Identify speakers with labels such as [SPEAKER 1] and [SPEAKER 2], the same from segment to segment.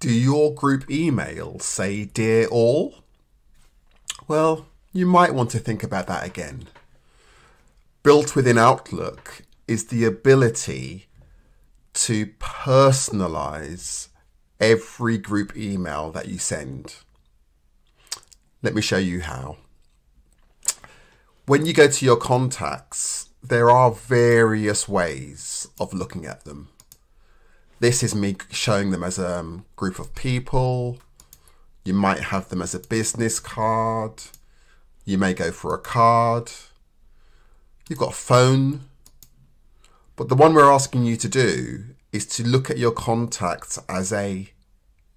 [SPEAKER 1] Do your group emails say Dear All? Well, you might want to think about that again. Built within Outlook is the ability to personalize every group email that you send. Let me show you how. When you go to your contacts, there are various ways of looking at them. This is me showing them as a um, group of people. You might have them as a business card. You may go for a card. You've got a phone. But the one we're asking you to do is to look at your contacts as a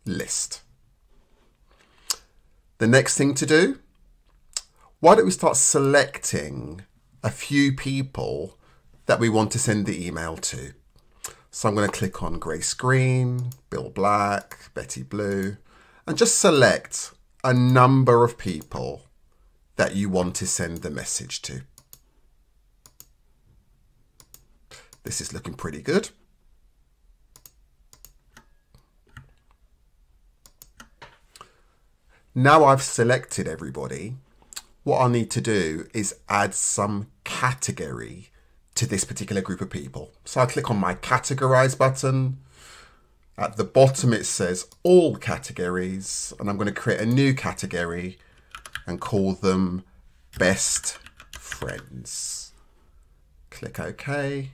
[SPEAKER 1] list. The next thing to do, why don't we start selecting a few people that we want to send the email to. So I'm going to click on Grey Screen, Bill Black, Betty Blue, and just select a number of people that you want to send the message to. This is looking pretty good. Now I've selected everybody, what I need to do is add some category to this particular group of people. So I click on my categorize button. At the bottom it says all categories and I'm going to create a new category and call them best friends. Click OK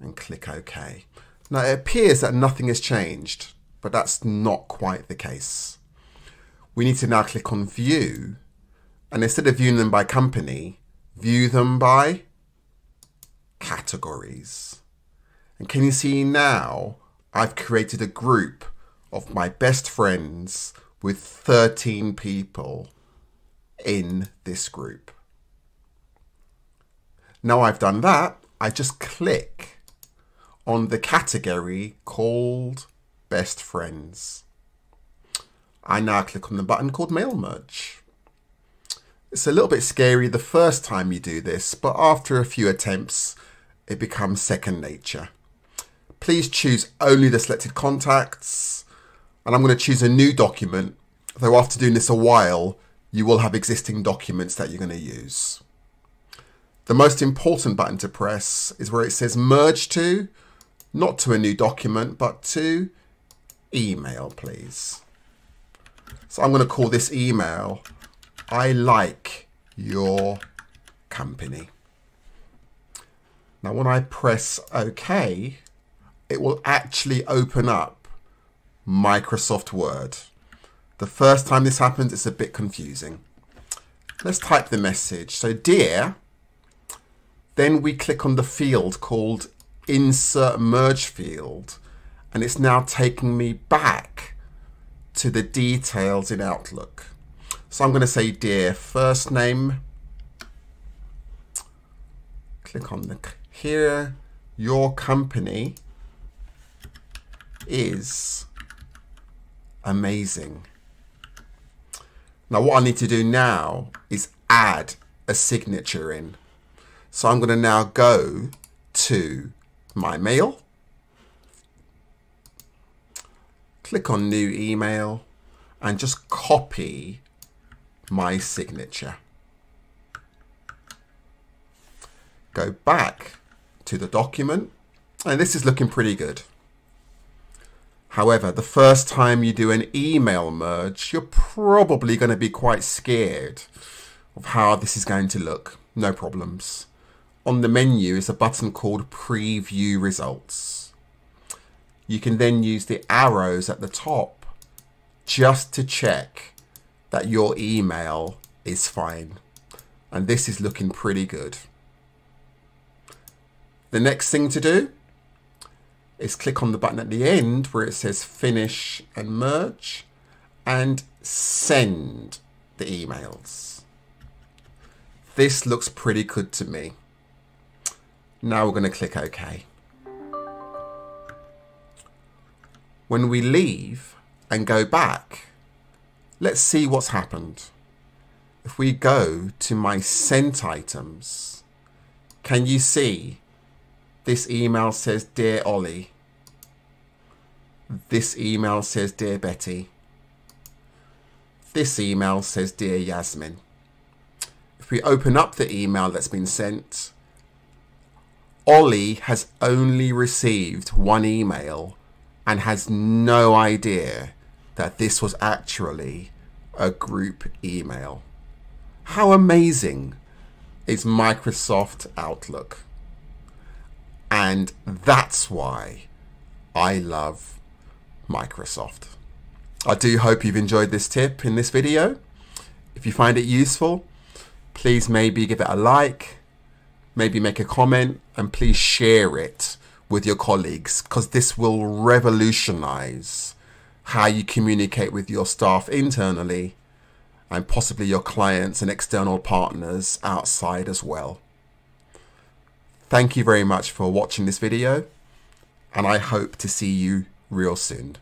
[SPEAKER 1] and click OK. Now it appears that nothing has changed, but that's not quite the case. We need to now click on view and instead of viewing them by company, view them by categories. And can you see now I've created a group of my best friends with 13 people in this group. Now I've done that, I just click on the category called Best Friends. I now click on the button called Mail Merge. It's a little bit scary the first time you do this, but after a few attempts, it becomes second nature. Please choose only the selected contacts, and I'm going to choose a new document, though after doing this a while, you will have existing documents that you're going to use. The most important button to press is where it says merge to, not to a new document, but to email, please. So I'm going to call this email, I like your company. Now when I press OK, it will actually open up Microsoft Word. The first time this happens, it's a bit confusing. Let's type the message. So dear, then we click on the field called insert merge field and it's now taking me back to the details in Outlook. So I'm going to say dear first name. Click on the here. Your company is amazing. Now what I need to do now is add a signature in. So I'm going to now go to my mail. Click on new email and just copy my signature. Go back to the document and this is looking pretty good. However, the first time you do an email merge, you're probably going to be quite scared of how this is going to look. No problems. On the menu is a button called Preview Results. You can then use the arrows at the top just to check that your email is fine. And this is looking pretty good. The next thing to do is click on the button at the end where it says finish and merge and send the emails. This looks pretty good to me. Now we're going to click OK. When we leave and go back, let's see what's happened. If we go to my sent items, can you see this email says, Dear Ollie, this email says, Dear Betty. This email says, Dear Yasmin. If we open up the email that's been sent, Ollie has only received one email and has no idea that this was actually a group email. How amazing is Microsoft Outlook? And that's why I love Microsoft. I do hope you've enjoyed this tip in this video. If you find it useful, please maybe give it a like, maybe make a comment, and please share it with your colleagues because this will revolutionize how you communicate with your staff internally and possibly your clients and external partners outside as well. Thank you very much for watching this video and I hope to see you real soon.